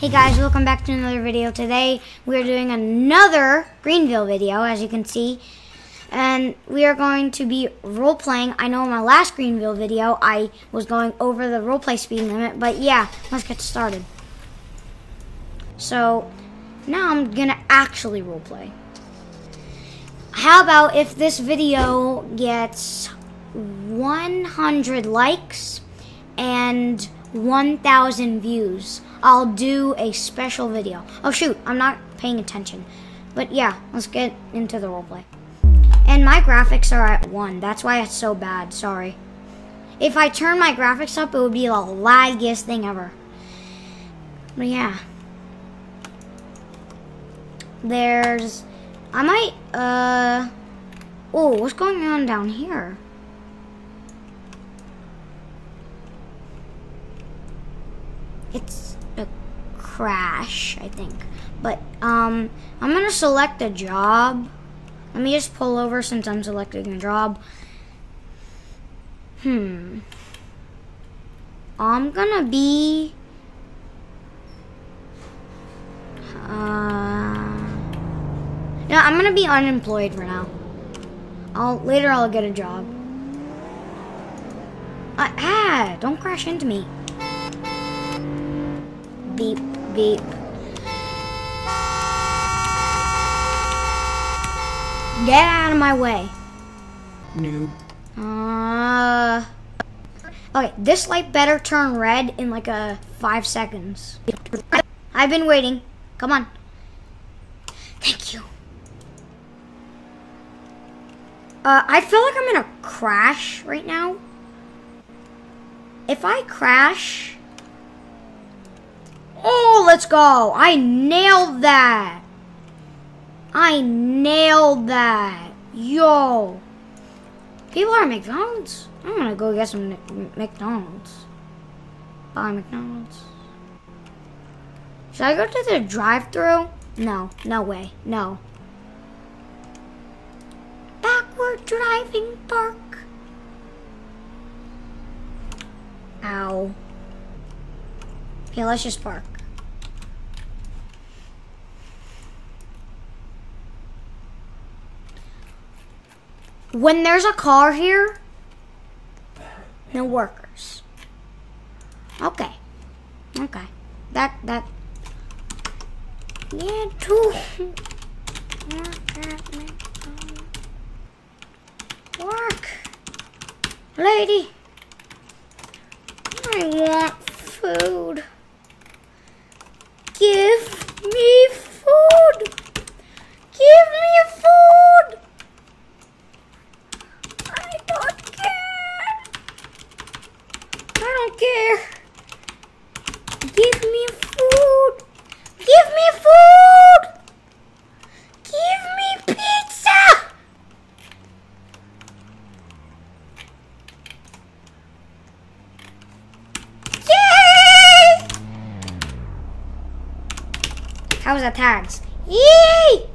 Hey guys, welcome back to another video. Today we are doing another Greenville video, as you can see. And we are going to be role-playing. I know in my last Greenville video, I was going over the role-play speed limit. But yeah, let's get started. So, now I'm going to actually role-play. How about if this video gets 100 likes and 1,000 views, I'll do a special video. Oh shoot, I'm not paying attention. But yeah, let's get into the roleplay. And my graphics are at 1. That's why it's so bad. Sorry. If I turn my graphics up, it would be the laggiest thing ever. But yeah. There's... I might, uh... Oh, what's going on down here? It's a crash, I think. But, um, I'm gonna select a job. Let me just pull over since I'm selecting a job. Hmm. I'm gonna be... Uh... Yeah, I'm gonna be unemployed for now. I'll later I'll get a job. Uh, ah, don't crash into me. Beep, beep. Get out of my way. Noob. Uh, okay, this light better turn red in like a five seconds. I've been waiting. Come on. Thank you. Uh, I feel like I'm gonna crash right now. If I crash... Oh, let's go. I nailed that. I nailed that. Yo. People are McDonald's. I'm gonna go get some McDonald's. Buy McDonald's. Should I go to the drive through No, no way, no. Backward driving park. Ow. Okay, let's just park. When there's a car here, no workers. Okay. Okay. That, that. Yeah, too. Work. Lady. I want food. Give me food. Give me food. I don't care. I don't care. Give me food. Give me food. Give me pizza. Yay! How was tags? Yay!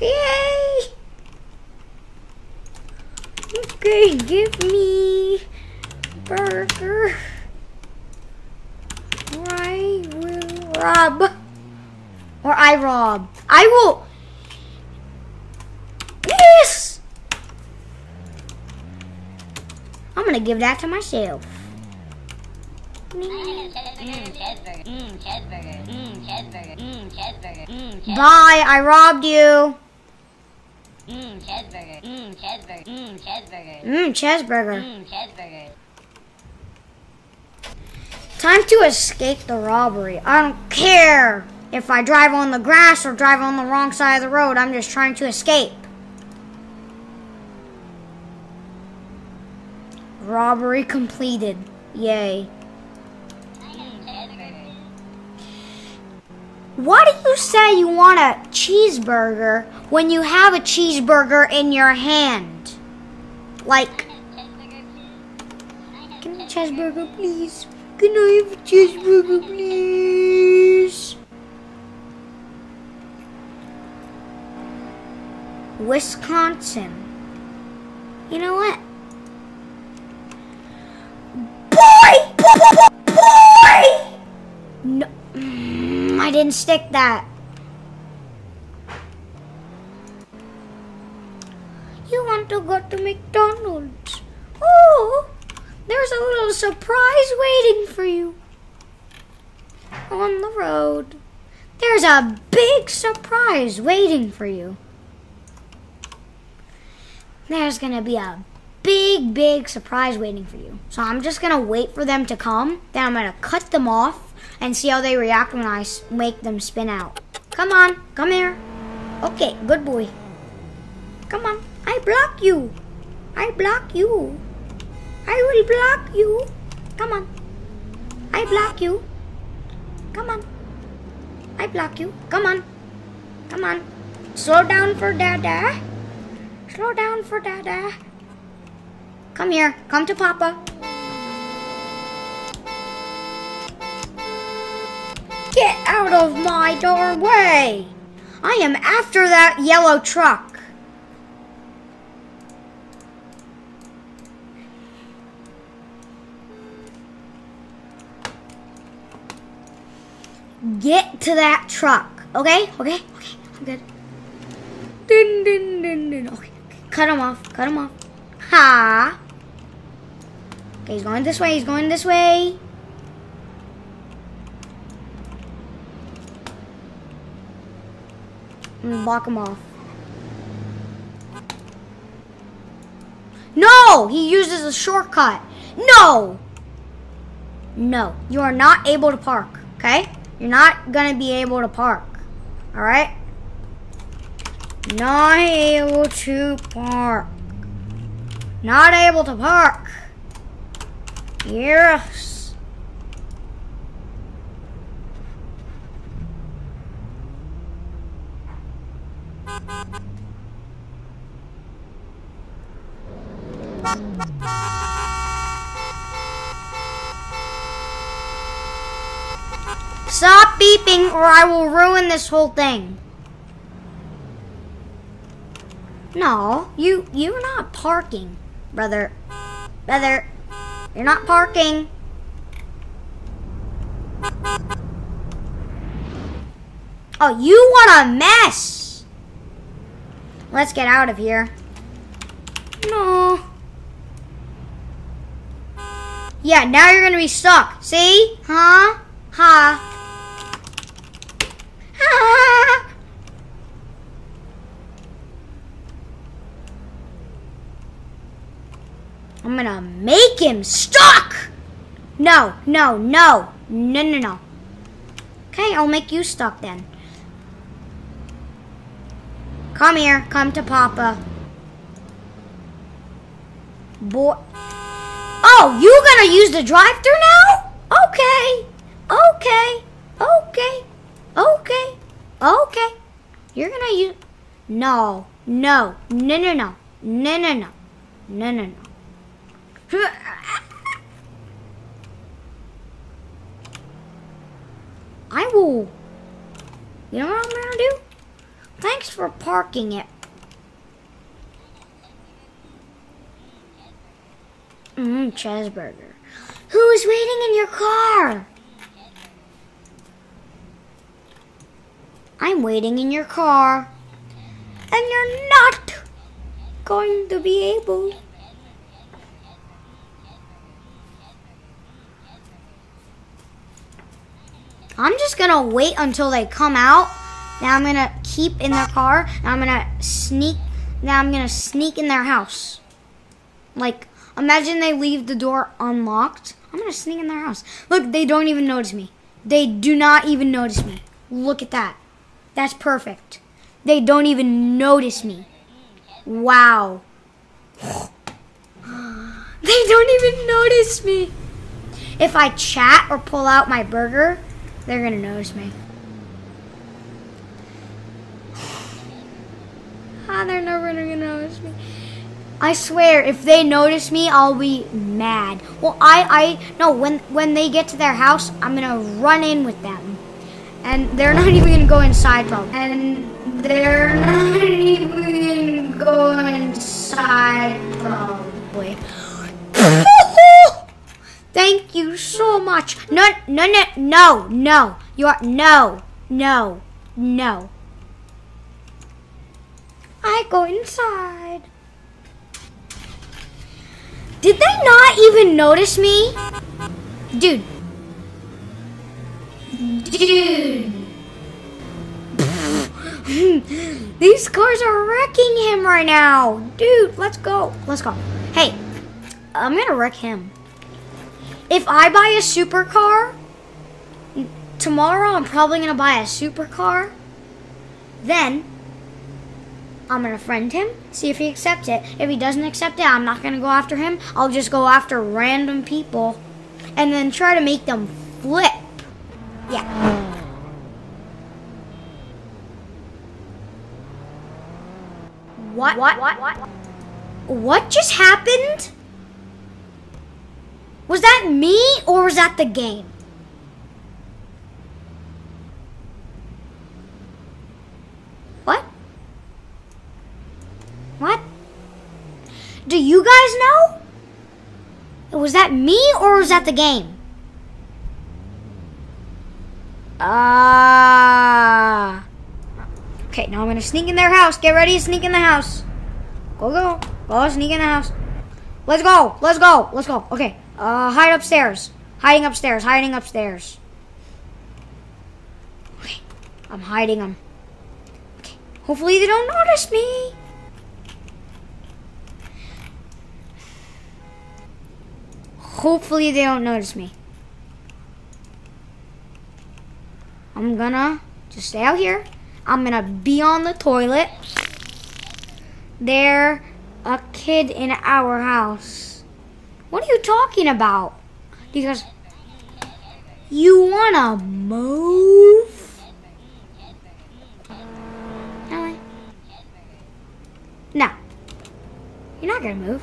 Yay! Okay, give me burger. I will rob. Or I rob. I will. Yes! I'm gonna give that to myself. Bye, I robbed you. Mm, cheeseburger. Mm, cheeseburger. Mm, cheeseburger. Mmm, cheeseburger. Mm, cheeseburger. Time to escape the robbery. I don't care if I drive on the grass or drive on the wrong side of the road. I'm just trying to escape. Robbery completed. Yay. Why do you say you want a cheeseburger when you have a cheeseburger in your hand? Like. Can I have a cheeseburger, please? Can I have a cheeseburger, please? Wisconsin. You know what? Boy! Boy No, mm, I didn't stick that. You want to go to McDonald's? Oh, there's a little surprise waiting for you on the road. There's a big surprise waiting for you. There's gonna be a big, big surprise waiting for you. So I'm just gonna wait for them to come. Then I'm gonna cut them off and see how they react when I make them spin out. Come on, come here. Okay, good boy. Come on, I block you. I block you. I will block you. Come on. I block you. Come on. I block you. Come on. Come on. Slow down for Dada. Slow down for Dada. Come here. Come to Papa. Get out of my doorway. I am after that yellow truck. Get to that truck. Okay? Okay? Okay. I'm good. Dun, dun, dun, dun. Okay. Cut him off. Cut him off. Ha. Okay, he's going this way. He's going this way. I'm gonna block him off. No! He uses a shortcut. No! No. You are not able to park. Okay? You're not gonna be able to park. Alright? Not able to park. Not able to park. Yes. Stop beeping or I will ruin this whole thing. No, you you're not parking, brother. Brother, you're not parking. Oh, you want a mess. Let's get out of here. No. Yeah, now you're gonna be stuck. See? Huh? Ha. Ha. I'm gonna make him stuck! No, no, no. No, no, no. Okay, I'll make you stuck then. Come here. Come to Papa. Boy. Oh, you gonna use the drive-thru now? Okay. Okay. Okay. Okay. Okay. You're gonna use. No. No. No. No. No. No. No. No. No. No. I will. You know what I'm gonna do? Thanks for parking it. Mmm, cheeseburger. Who is waiting in your car? I'm waiting in your car. And you're not going to be able. I'm just gonna wait until they come out. Now I'm gonna keep in their car. Now I'm gonna sneak. Now I'm gonna sneak in their house. Like, imagine they leave the door unlocked. I'm gonna sneak in their house. Look, they don't even notice me. They do not even notice me. Look at that. That's perfect. They don't even notice me. Wow. They don't even notice me. If I chat or pull out my burger, they're gonna notice me. Ah, they're never gonna notice me. I swear, if they notice me, I'll be mad. Well, I, I, no, when, when they get to their house, I'm gonna run in with them. And they're not even gonna go inside, probably. And they're not even gonna go inside, probably. Thank you so much. No, no, no, no, no. You are no, no, no. I go inside. Did they not even notice me? Dude. Dude. These cars are wrecking him right now. Dude, let's go. Let's go. Hey, I'm gonna wreck him. If I buy a supercar, tomorrow I'm probably gonna buy a supercar. Then I'm gonna friend him, see if he accepts it. If he doesn't accept it, I'm not gonna go after him. I'll just go after random people and then try to make them flip. Yeah. What? What? What? What just happened? Was that me or was that the game? What? What? Do you guys know? Was that me or was that the game? Ah. okay, now I'm gonna sneak in their house. Get ready to sneak in the house. Go, go. Go, sneak in the house. Let's go. Let's go. Let's go. Okay. Uh, hide upstairs. Hiding upstairs. Hiding upstairs. Okay. I'm hiding them. Okay. Hopefully they don't notice me. Hopefully they don't notice me. I'm gonna just stay out here. I'm gonna be on the toilet. There, a kid in our house. What are you talking about? Because you wanna move? Really? No. You're not gonna move,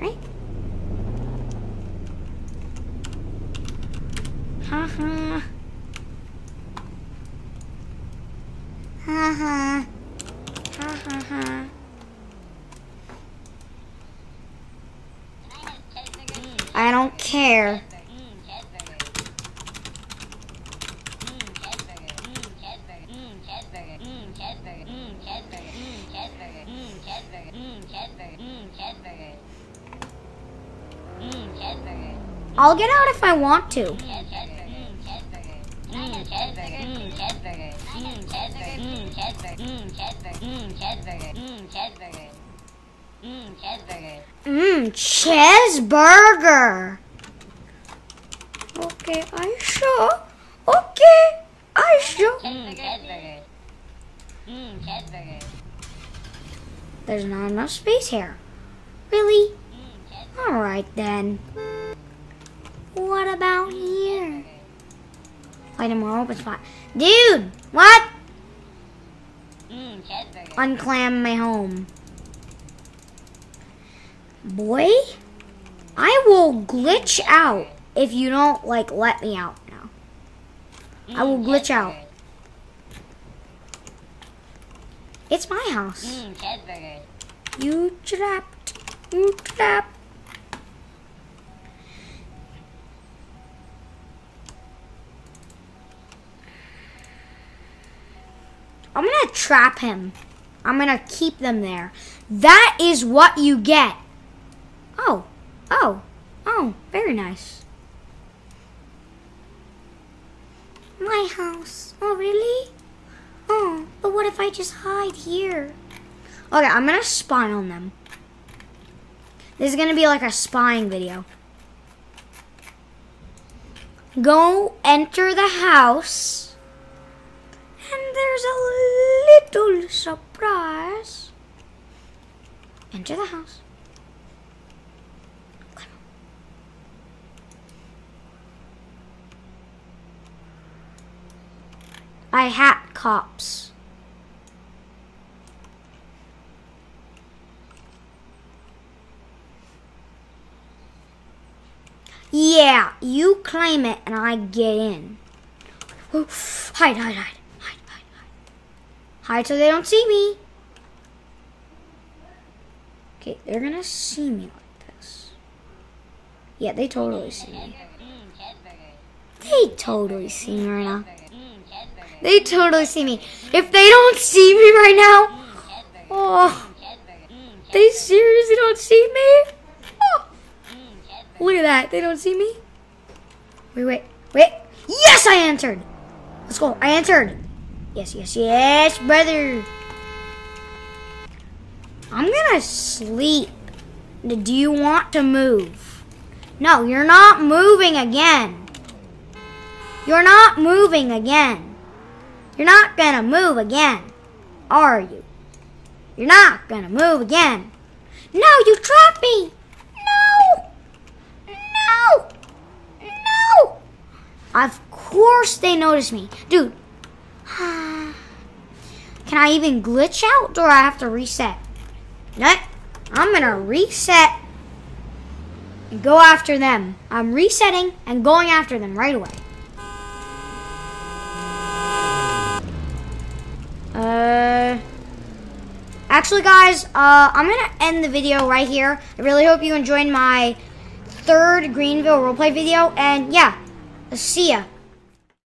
right? Ha. Ha ha. Ha ha ha. I don't care. I'll get out if I want to. Mmm, cheeseburger. Okay, I sure. Okay, I sure. There's not enough space here. Really? Alright then. What about here? Find a more open spot. Dude! What? Unclam my home. Boy, I will glitch out if you don't, like, let me out now. I will glitch out. It's my house. Mm, you trapped. You trapped. I'm gonna trap him. I'm gonna keep them there. That is what you get. Oh, oh, oh, very nice. My house. Oh, really? Oh, but what if I just hide here? Okay, I'm gonna spy on them. This is gonna be like a spying video. Go enter the house. And there's a little surprise. Enter the house. I hat cops. Yeah, you claim it and I get in. Hide, hide, hide, hide, hide, hide. Hide so they don't see me. Okay, they're gonna see me like this. Yeah, they totally see me. They totally see me right now. They totally see me. If they don't see me right now, oh, they seriously don't see me? Oh, look at that. They don't see me. Wait, wait, wait. Yes, I answered. Let's go. I answered. Yes, yes, yes, brother. I'm gonna sleep. Do you want to move? No, you're not moving again. You're not moving again. You're not gonna move again, are you? You're not gonna move again. No, you trapped me. No. No. No. Of course they noticed me. Dude. Can I even glitch out or I have to reset? Nope. I'm gonna reset and go after them. I'm resetting and going after them right away. Uh, actually, guys, uh, I'm gonna end the video right here. I really hope you enjoyed my third Greenville roleplay video, and yeah, see ya.